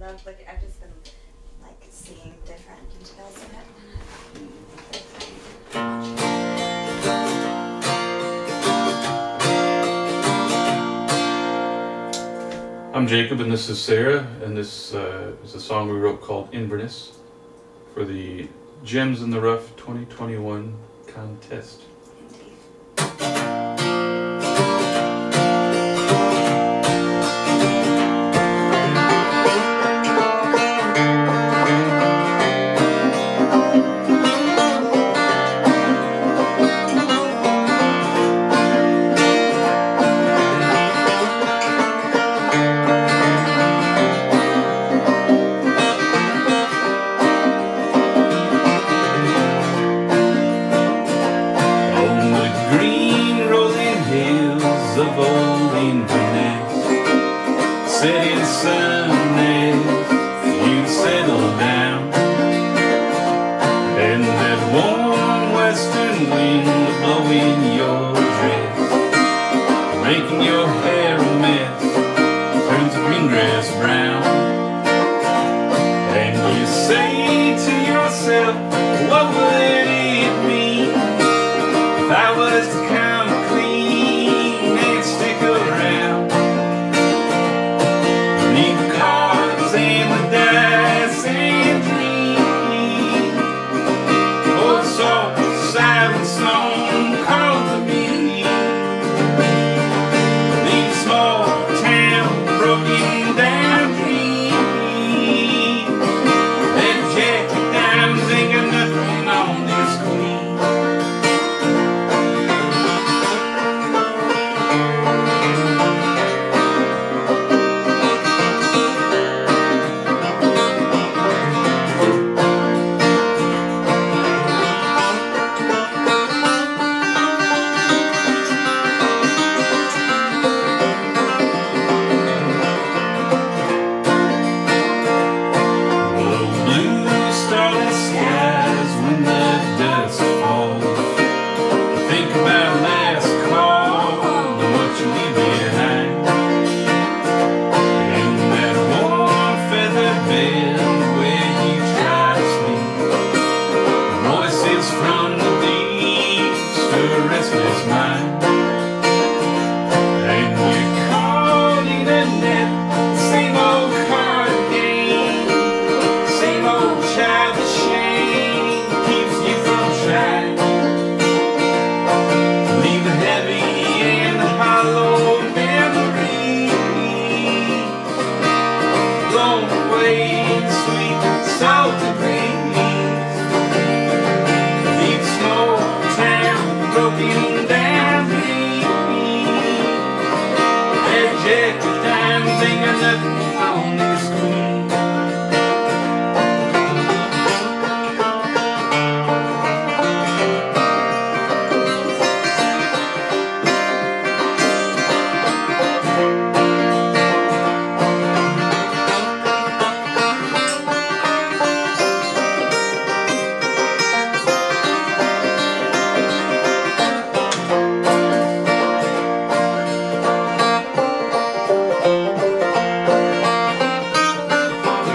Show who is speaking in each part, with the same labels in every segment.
Speaker 1: love looking. I've just been like seeing different details in
Speaker 2: it. I'm Jacob, and this is Sara, and this uh, is a song we wrote called Inverness for the Gems in the Rough 2021 contest. Making your head.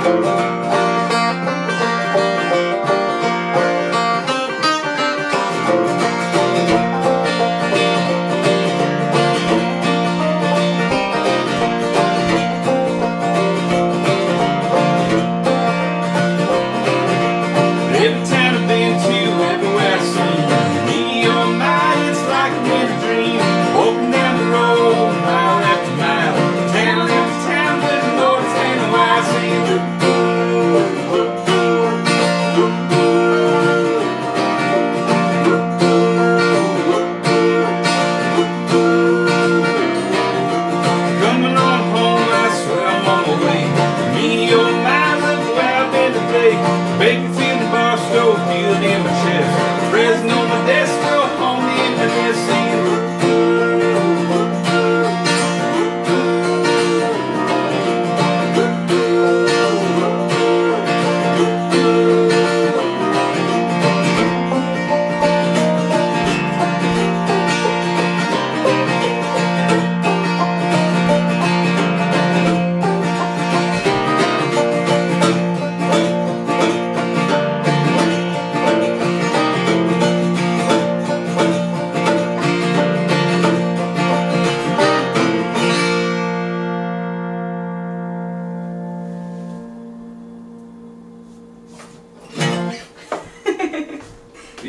Speaker 2: Thank.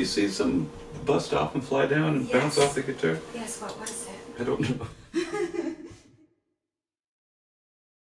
Speaker 2: See something bust off and fly down and bounce off the guitar?
Speaker 1: Yes, what was it?
Speaker 2: I don't know.